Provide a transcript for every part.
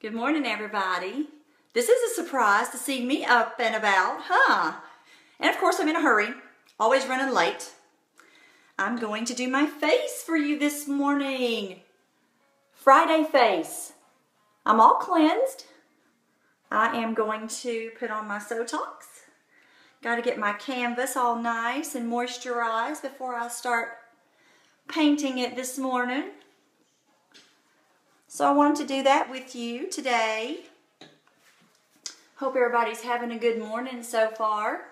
Good morning, everybody. This is a surprise to see me up and about, huh? And of course, I'm in a hurry, always running late. I'm going to do my face for you this morning. Friday face. I'm all cleansed. I am going to put on my Sotox. Got to get my canvas all nice and moisturized before I start painting it this morning. So I wanted to do that with you today. Hope everybody's having a good morning so far.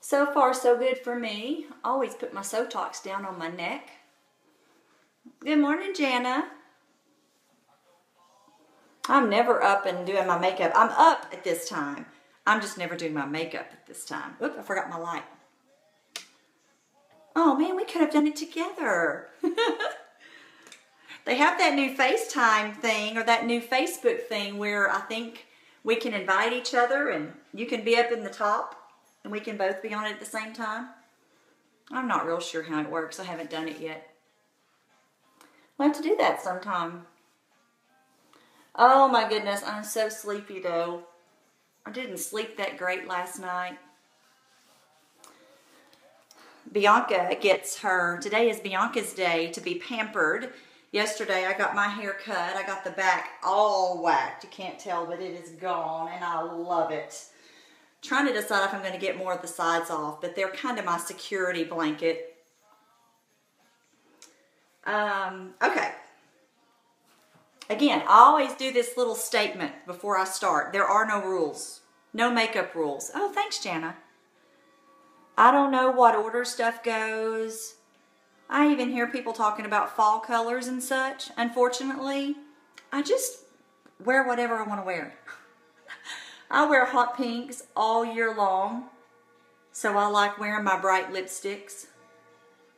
So far, so good for me. Always put my Sotox down on my neck. Good morning, Jana. I'm never up and doing my makeup. I'm up at this time. I'm just never doing my makeup at this time. Oop, I forgot my light. Oh man, we could have done it together. they have that new FaceTime thing or that new Facebook thing where I think we can invite each other and you can be up in the top and we can both be on it at the same time. I'm not real sure how it works. I haven't done it yet. We'll have to do that sometime. Oh my goodness, I'm so sleepy though. I didn't sleep that great last night. Bianca gets her, today is Bianca's day to be pampered. Yesterday I got my hair cut. I got the back all whacked. You can't tell, but it is gone and I love it. Trying to decide if I'm going to get more of the sides off, but they're kind of my security blanket. Um, okay, Again, I always do this little statement before I start. There are no rules. No makeup rules. Oh, thanks, Jana. I don't know what order stuff goes. I even hear people talking about fall colors and such. Unfortunately, I just wear whatever I want to wear. I wear hot pinks all year long, so I like wearing my bright lipsticks.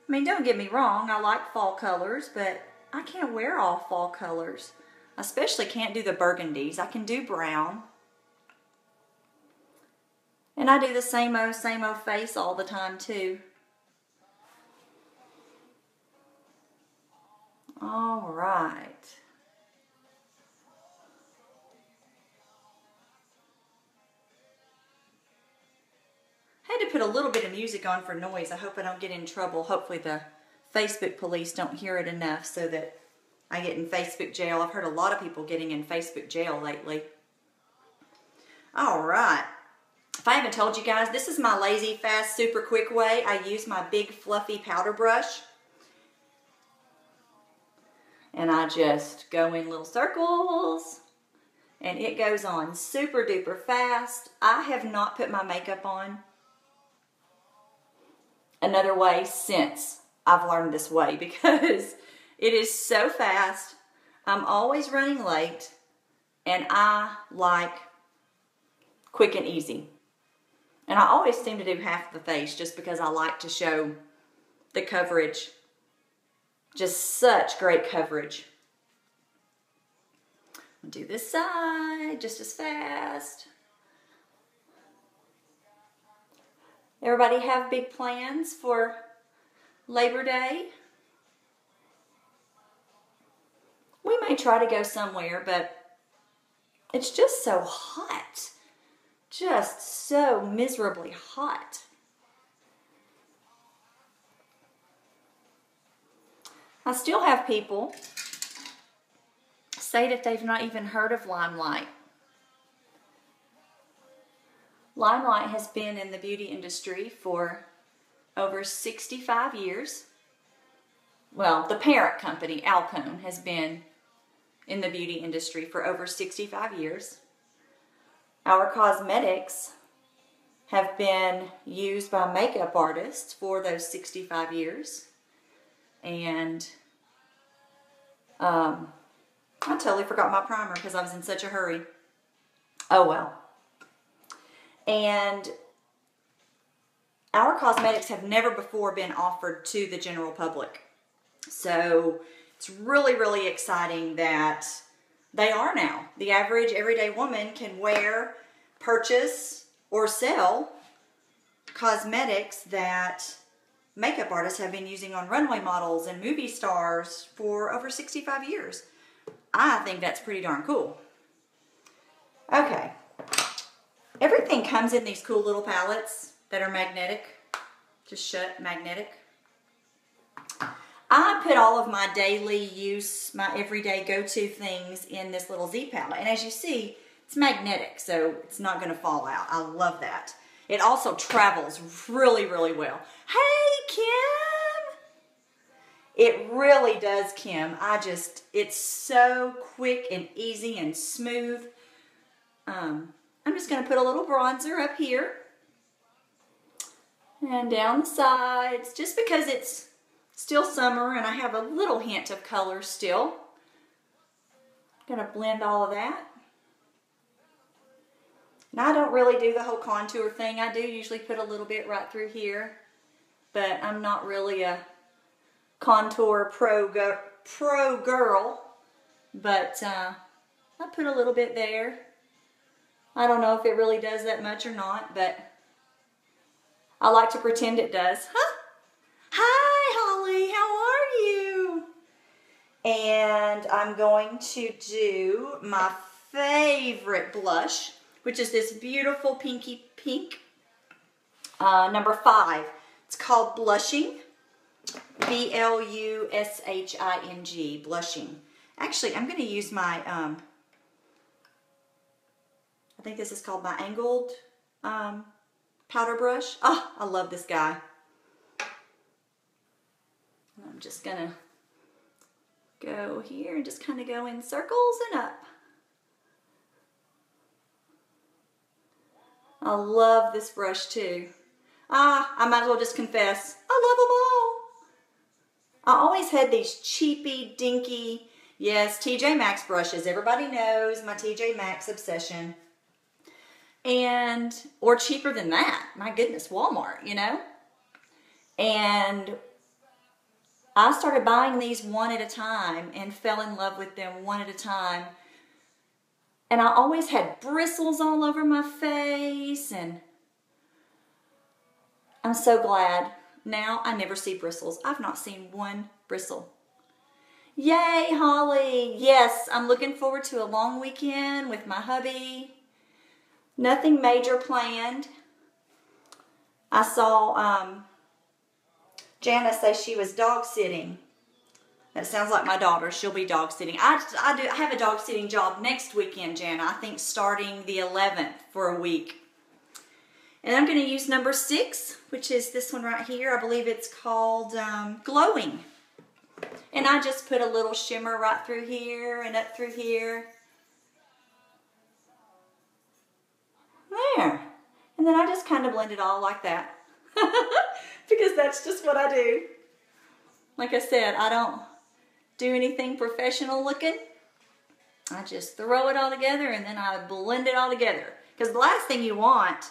I mean, don't get me wrong, I like fall colors, but I can't wear all fall colors. I especially can't do the burgundies. I can do brown. And I do the same old, same old face all the time too. All right. I had to put a little bit of music on for noise. I hope I don't get in trouble. Hopefully the Facebook police don't hear it enough so that I get in Facebook jail. I've heard a lot of people getting in Facebook jail lately. All right. If I haven't told you guys, this is my lazy, fast, super quick way. I use my big, fluffy powder brush. And I just go in little circles. And it goes on super duper fast. I have not put my makeup on another way since I've learned this way because it is so fast. I'm always running late and I like quick and easy. And I always seem to do half the face just because I like to show the coverage. Just such great coverage. Do this side just as fast. Everybody have big plans for Labor Day? We may try to go somewhere, but it's just so hot. Just so miserably hot. I still have people say that they've not even heard of Limelight. Limelight has been in the beauty industry for over 65 years. Well, the parent company, Alcone, has been in the beauty industry for over 65 years. Our cosmetics have been used by makeup artists for those 65 years. And um, I totally forgot my primer because I was in such a hurry. Oh well. And our cosmetics have never before been offered to the general public. So it's really, really exciting that they are now. The average everyday woman can wear, purchase, or sell cosmetics that makeup artists have been using on runway models and movie stars for over 65 years. I think that's pretty darn cool. Okay. Everything comes in these cool little palettes that are magnetic. Just shut magnetic. I put all of my daily use, my everyday go-to things in this little Z palette. And as you see, it's magnetic, so it's not gonna fall out. I love that. It also travels really, really well. Hey, Kim! It really does, Kim. I just, it's so quick and easy and smooth. Um, I'm just gonna put a little bronzer up here and down the sides, just because it's still summer and I have a little hint of color still. Gonna blend all of that. Now I don't really do the whole contour thing. I do usually put a little bit right through here, but I'm not really a contour pro, go, pro girl, but uh, I put a little bit there. I don't know if it really does that much or not, but I like to pretend it does. Huh? Hi, Holly, how are you? And I'm going to do my favorite blush, which is this beautiful pinky pink, uh, number five. It's called Blushing, B-L-U-S-H-I-N-G, Blushing. Actually, I'm going to use my, um, I think this is called my angled um, powder brush. Oh, I love this guy. I'm just gonna go here and just kind of go in circles and up. I love this brush too. Ah, I might as well just confess, I love them all. I always had these cheapy, dinky, yes, TJ Maxx brushes. Everybody knows my TJ Maxx obsession. And, or cheaper than that. My goodness, Walmart, you know? And I started buying these one at a time and fell in love with them one at a time. And I always had bristles all over my face and I'm so glad. Now I never see bristles. I've not seen one bristle. Yay, Holly. Yes, I'm looking forward to a long weekend with my hubby. Nothing major planned. I saw um, Jana says she was dog sitting. That sounds like my daughter. She'll be dog sitting. I, I, do, I have a dog sitting job next weekend, Jana. I think starting the 11th for a week. And I'm going to use number six, which is this one right here. I believe it's called um, Glowing. And I just put a little shimmer right through here and up through here. There. And then I just kind of blend it all like that. because that's just what I do. Like I said, I don't do anything professional looking. I just throw it all together and then I blend it all together. Because the last thing you want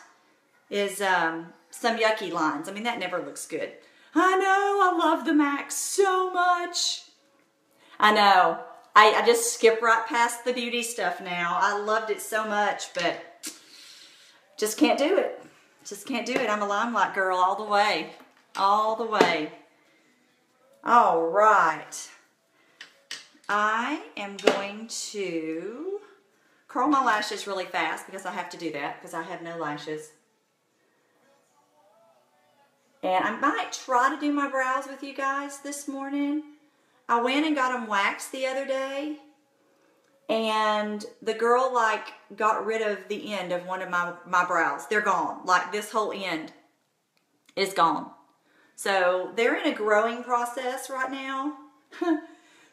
is um, some yucky lines. I mean, that never looks good. I know, I love the MAC so much. I know, I, I just skip right past the beauty stuff now. I loved it so much, but just can't do it. Just can't do it. I'm a limelight girl all the way all the way. All right. I am going to curl my lashes really fast because I have to do that because I have no lashes. And I might try to do my brows with you guys this morning. I went and got them waxed the other day. And the girl like got rid of the end of one of my, my brows. They're gone. Like this whole end is gone. So they're in a growing process right now.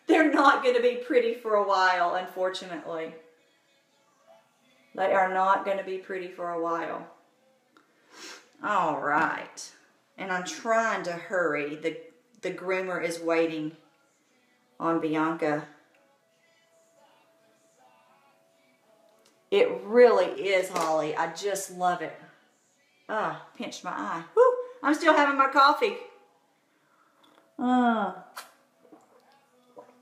they're not going to be pretty for a while, unfortunately. They are not going to be pretty for a while. All right. And I'm trying to hurry. The, the groomer is waiting on Bianca. It really is, Holly. I just love it. Ah, pinched my eye. Woo! I'm still having my coffee. Uh,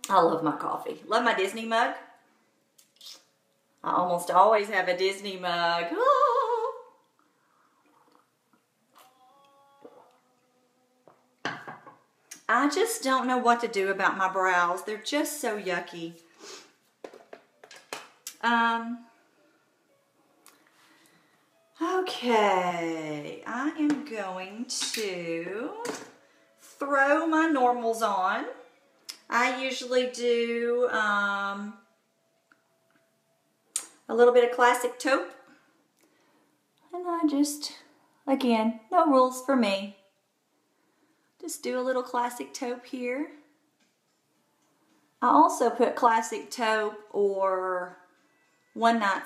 I love my coffee. Love my Disney mug. I almost always have a Disney mug. I just don't know what to do about my brows. They're just so yucky. Um, okay, I am going to throw my normals on. I usually do um, a little bit of classic taupe. And I just, again, no rules for me. Just do a little classic taupe here. I also put classic taupe or one night,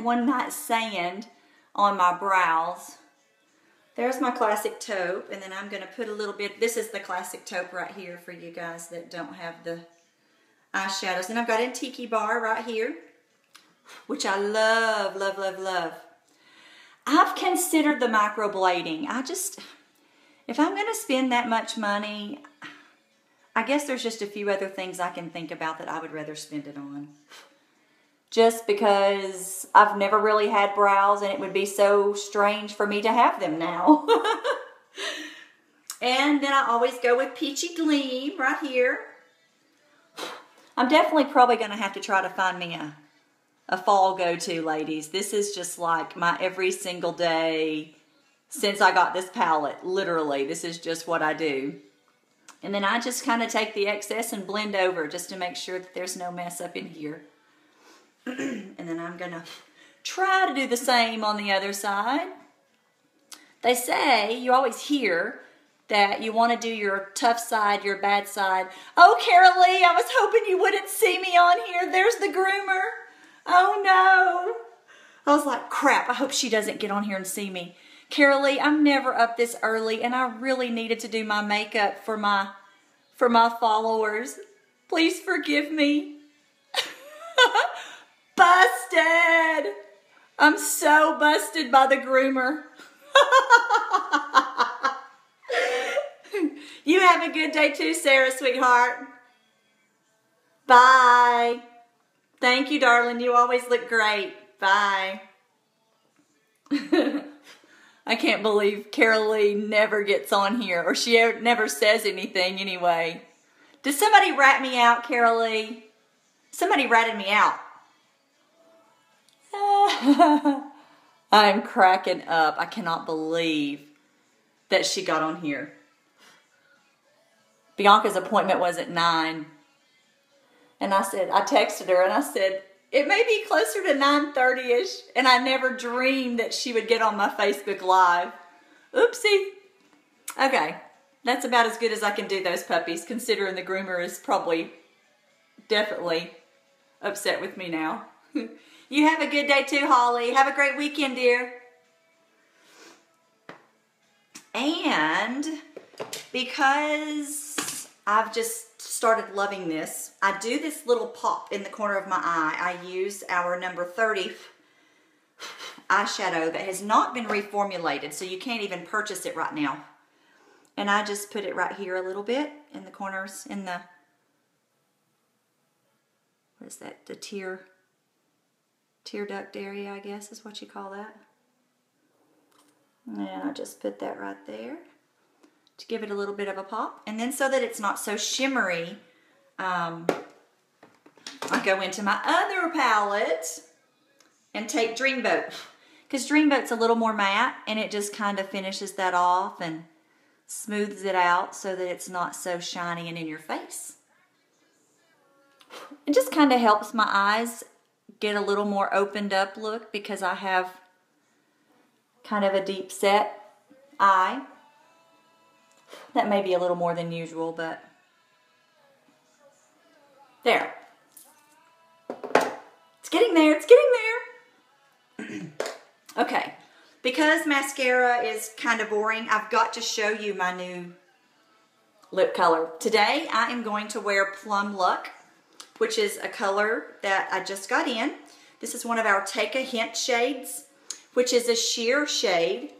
one night sand on my brows. There's my classic taupe, and then I'm going to put a little bit, this is the classic taupe right here for you guys that don't have the eyeshadows. And I've got a Tiki Bar right here, which I love, love, love, love. I've considered the microblading. I just, if I'm going to spend that much money, I guess there's just a few other things I can think about that I would rather spend it on. Just because I've never really had brows and it would be so strange for me to have them now. and then I always go with Peachy Gleam right here. I'm definitely probably going to have to try to find me a, a fall go-to, ladies. This is just like my every single day since I got this palette. Literally, this is just what I do. And then I just kind of take the excess and blend over just to make sure that there's no mess up in here. and then I'm going to try to do the same on the other side. They say, you always hear, that you want to do your tough side, your bad side. Oh, Carol Lee, I was hoping you wouldn't see me on here. There's the groomer. Oh, no. I was like, crap, I hope she doesn't get on here and see me. Carolee, I'm never up this early and I really needed to do my makeup for my for my followers. Please forgive me. Busted! I'm so busted by the groomer. you have a good day too, Sarah, sweetheart. Bye. Thank you, darling. You always look great. Bye. I can't believe Carol Lee never gets on here, or she never says anything anyway. Did somebody rat me out, Carol Lee? Somebody ratted me out. I'm cracking up. I cannot believe that she got on here. Bianca's appointment was at 9. And I said, I texted her and I said, it may be closer to 9.30ish, and I never dreamed that she would get on my Facebook Live. Oopsie. Okay, that's about as good as I can do those puppies, considering the groomer is probably definitely upset with me now. you have a good day too, Holly. Have a great weekend, dear. And because I've just started loving this. I do this little pop in the corner of my eye. I use our number 30 eyeshadow that has not been reformulated, so you can't even purchase it right now. And I just put it right here a little bit in the corners, in the, what is that, the tear, tear duct area, I guess is what you call that. And I just put that right there to give it a little bit of a pop. And then so that it's not so shimmery, um, I go into my other palette and take Dreamboat. Because Dreamboat's a little more matte and it just kind of finishes that off and smooths it out so that it's not so shiny and in your face. It just kind of helps my eyes get a little more opened up look because I have kind of a deep set eye. That may be a little more than usual, but there. It's getting there, it's getting there. okay, because mascara is kind of boring, I've got to show you my new lip color. Today, I am going to wear Plum Luck, which is a color that I just got in. This is one of our Take a Hint shades, which is a sheer shade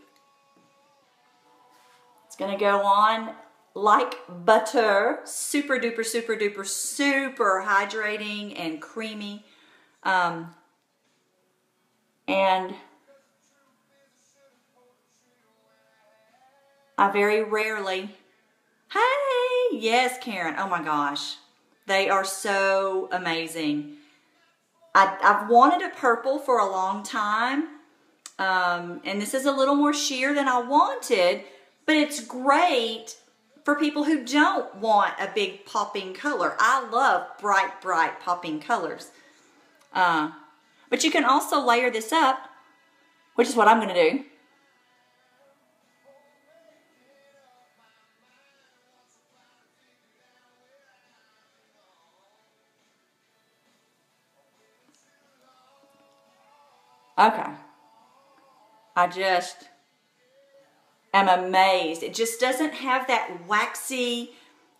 It's gonna go on like butter, super duper, super duper, super hydrating and creamy. Um, and I very rarely, hey, yes, Karen, oh my gosh. They are so amazing. I, have wanted a purple for a long time. Um, and this is a little more sheer than I wanted, but it's great for people who don't want a big popping color. I love bright, bright popping colors. Uh, but you can also layer this up, which is what I'm going to do. Okay. I just am amazed. It just doesn't have that waxy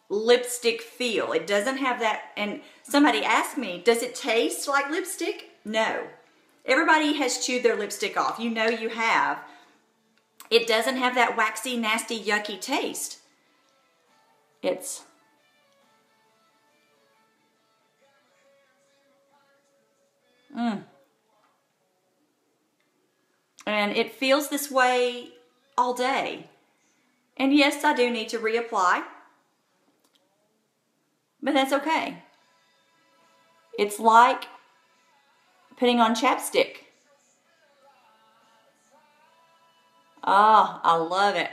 lipstick feel. It doesn't have that. And somebody asked me, does it taste like lipstick? No. Everybody has chewed their lipstick off. You know you have. It doesn't have that waxy, nasty, yucky taste. It's Mmm. And it feels this way all day. And yes, I do need to reapply, but that's okay. It's like putting on chapstick. Oh, I love it.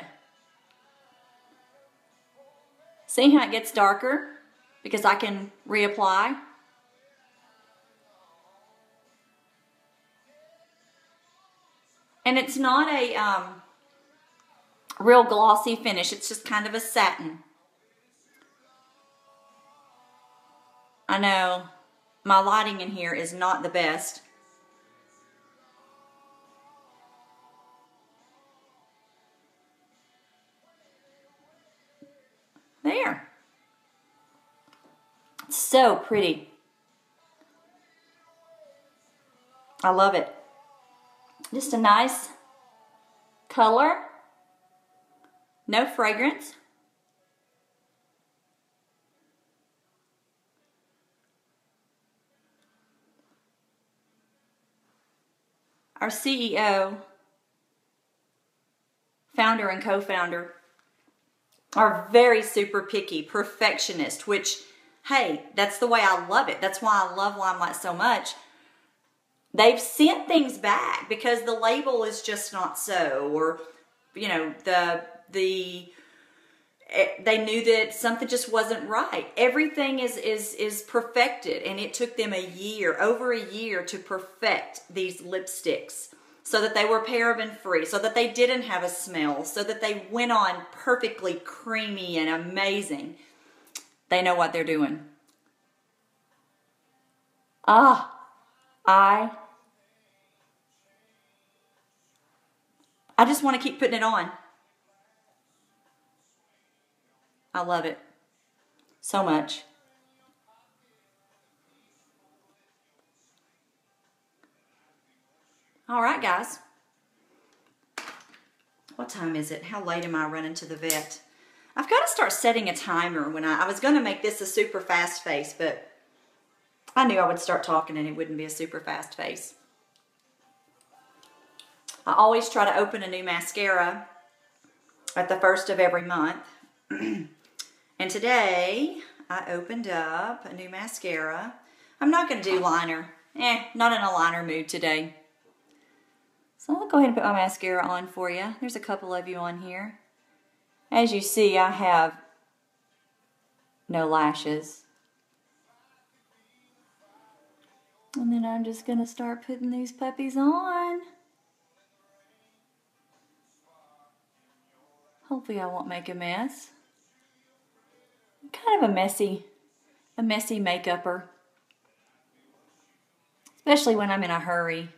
See how it gets darker? Because I can reapply. And it's not a um, real glossy finish. It's just kind of a satin. I know my lighting in here is not the best. There. so pretty. I love it. Just a nice color. No fragrance. Our CEO, founder and co-founder, are very super picky, perfectionist, which, hey, that's the way I love it. That's why I love Limelight so much they've sent things back because the label is just not so or you know the the eh, they knew that something just wasn't right. Everything is is is perfected and it took them a year over a year to perfect these lipsticks so that they were paraben free so that they didn't have a smell so that they went on perfectly creamy and amazing. They know what they're doing. Ah I I just want to keep putting it on. I love it so much. All right, guys. What time is it? How late am I running to the vet? I've got to start setting a timer when I, I was going to make this a super fast face, but I knew I would start talking and it wouldn't be a super fast face. I always try to open a new mascara at the first of every month. and today I opened up a new mascara. I'm not going to do liner. Eh, not in a liner mood today. So I'll go ahead and put my mascara on for you. There's a couple of you on here. As you see, I have no lashes. And then I'm just going to start putting these puppies on. Hopefully I won't make a mess. I'm kind of a messy, a messy makeupper. Especially when I'm in a hurry.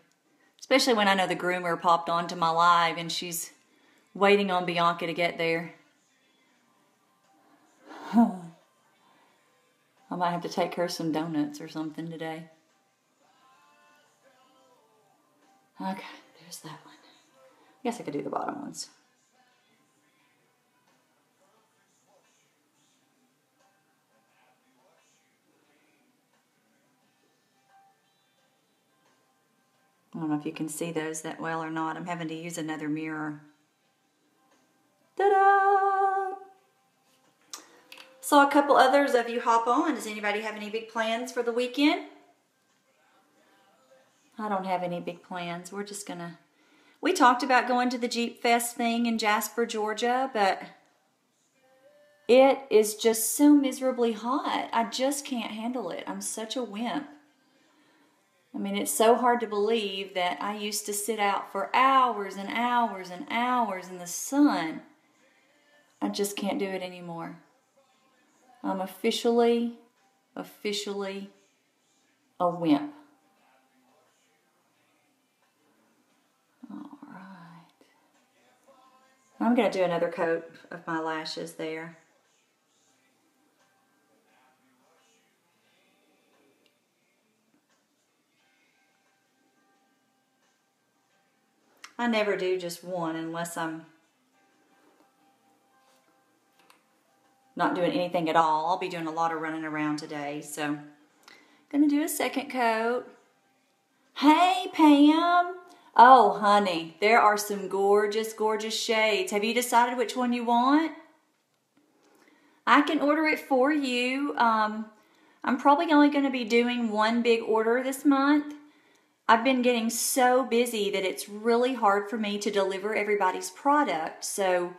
Especially when I know the groomer popped onto my live and she's waiting on Bianca to get there. I might have to take her some donuts or something today. Okay, there's that one. I guess I could do the bottom ones. I don't know if you can see those that well or not. I'm having to use another mirror. Ta-da! Saw a couple others of you hop on. Does anybody have any big plans for the weekend? I don't have any big plans. We're just gonna. We talked about going to the Jeep Fest thing in Jasper, Georgia, but it is just so miserably hot. I just can't handle it. I'm such a wimp. I mean, it's so hard to believe that I used to sit out for hours and hours and hours in the sun. I just can't do it anymore. I'm officially, officially a wimp. All right. I'm going to do another coat of my lashes there. I never do just one unless I'm not doing anything at all. I'll be doing a lot of running around today, so I'm gonna do a second coat. Hey, Pam. Oh, honey, there are some gorgeous, gorgeous shades. Have you decided which one you want? I can order it for you. Um, I'm probably only going to be doing one big order this month. I've been getting so busy that it's really hard for me to deliver everybody's product. So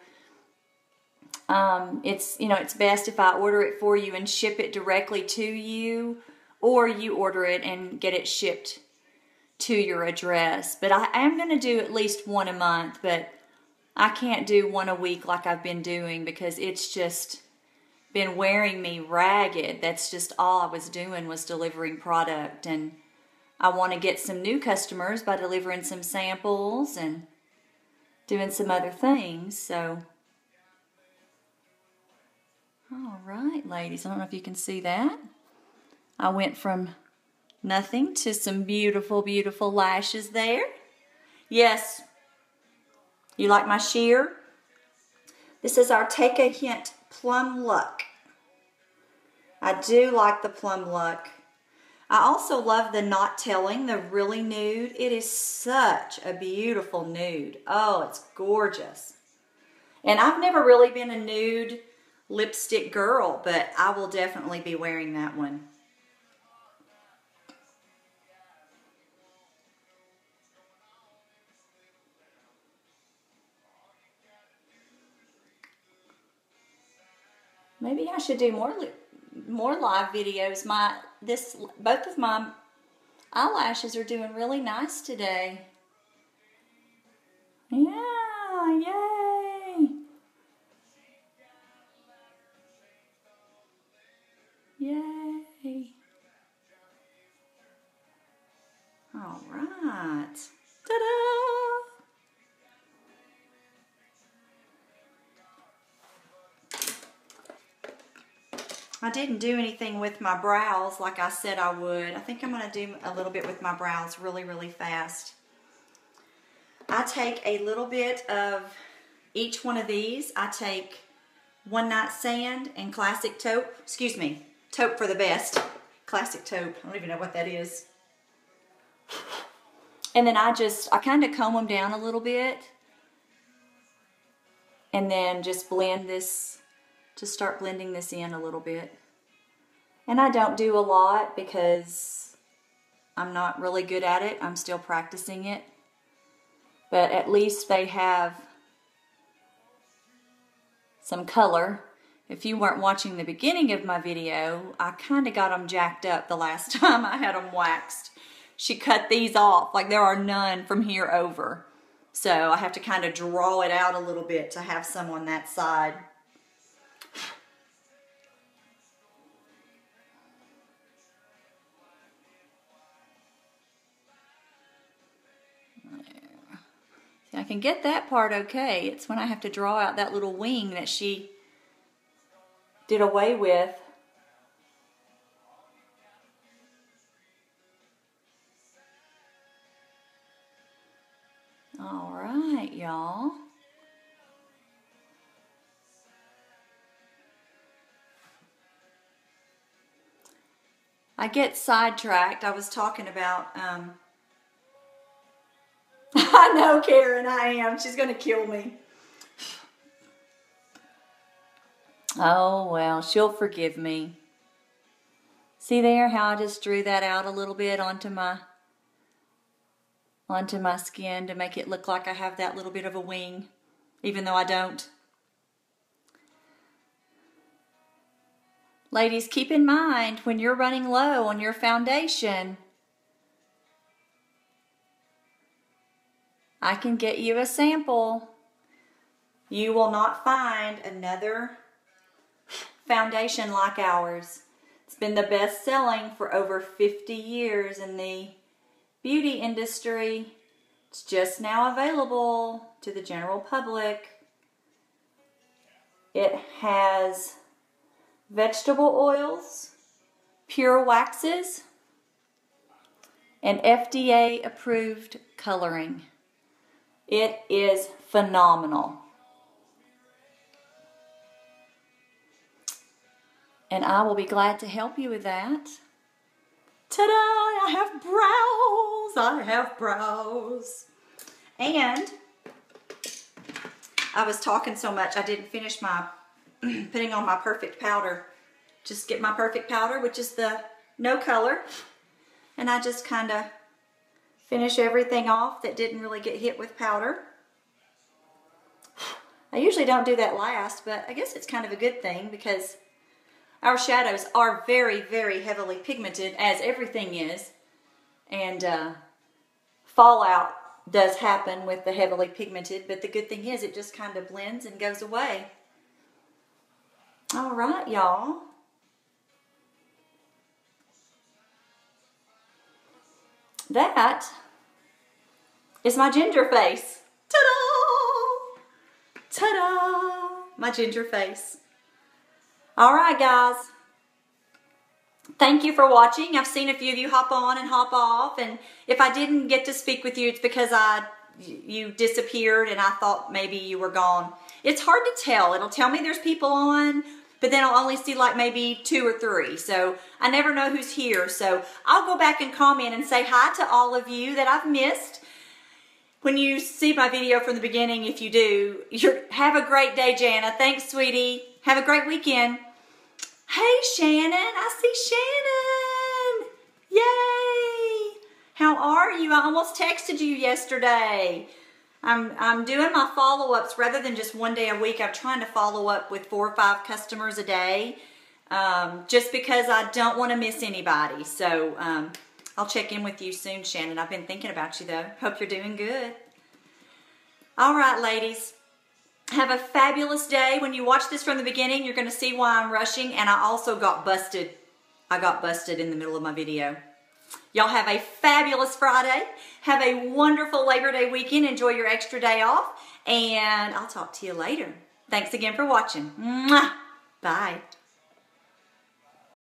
um, it's you know it's best if I order it for you and ship it directly to you, or you order it and get it shipped to your address. But I am going to do at least one a month, but I can't do one a week like I've been doing because it's just been wearing me ragged. That's just all I was doing was delivering product and I want to get some new customers by delivering some samples and doing some other things. So, all right, ladies, I don't know if you can see that. I went from nothing to some beautiful, beautiful lashes there. Yes, you like my sheer? This is our Take a Hint Plum Luck. I do like the Plum Luck. I also love the Not Telling, the really nude. It is such a beautiful nude. Oh, it's gorgeous. And I've never really been a nude lipstick girl, but I will definitely be wearing that one. Maybe I should do more lip more live videos. My this both of my eyelashes are doing really nice today. Yeah, yay. Yay. All right. I didn't do anything with my brows like I said I would. I think I'm going to do a little bit with my brows really, really fast. I take a little bit of each one of these. I take One Night Sand and Classic Taupe. Excuse me, Taupe for the best. Classic Taupe. I don't even know what that is. And then I just, I kind of comb them down a little bit. And then just blend this to start blending this in a little bit. And I don't do a lot because I'm not really good at it. I'm still practicing it. But at least they have some color. If you weren't watching the beginning of my video, I kind of got them jacked up the last time I had them waxed. She cut these off, like there are none from here over. So I have to kind of draw it out a little bit to have some on that side. I can get that part okay. It's when I have to draw out that little wing that she did away with. All right, y'all. I get sidetracked. I was talking about um, I know, Karen, I am. She's going to kill me. Oh, well, she'll forgive me. See there how I just drew that out a little bit onto my onto my skin to make it look like I have that little bit of a wing, even though I don't. Ladies, keep in mind when you're running low on your foundation, I can get you a sample. You will not find another foundation like ours. It's been the best selling for over 50 years in the beauty industry. It's just now available to the general public. It has vegetable oils, pure waxes, and FDA approved coloring. It is phenomenal. And I will be glad to help you with that. Ta-da! I have brows! I have brows. And I was talking so much I didn't finish my putting on my perfect powder. Just get my perfect powder, which is the no color. And I just kind of finish everything off that didn't really get hit with powder. I usually don't do that last, but I guess it's kind of a good thing because our shadows are very, very heavily pigmented, as everything is. And uh, fallout does happen with the heavily pigmented, but the good thing is it just kind of blends and goes away. All right, y'all. That is my ginger face. Ta-da! Ta-da! My ginger face. All right, guys. Thank you for watching. I've seen a few of you hop on and hop off, and if I didn't get to speak with you, it's because I you disappeared and I thought maybe you were gone. It's hard to tell. It'll tell me there's people on, but then I'll only see like maybe two or three. So I never know who's here. So I'll go back and comment and say hi to all of you that I've missed. When you see my video from the beginning, if you do, have a great day, Jana. Thanks, sweetie. Have a great weekend. Hey, Shannon. I see Shannon. Yay. How are you? I almost texted you yesterday. I'm, I'm doing my follow-ups rather than just one day a week. I'm trying to follow up with four or five customers a day um, just because I don't want to miss anybody. So um, I'll check in with you soon, Shannon. I've been thinking about you, though. Hope you're doing good. All right, ladies. Have a fabulous day. When you watch this from the beginning, you're going to see why I'm rushing. And I also got busted. I got busted in the middle of my video. Y'all have a fabulous Friday. Have a wonderful Labor Day weekend. Enjoy your extra day off. And I'll talk to you later. Thanks again for watching. Mwah! Bye.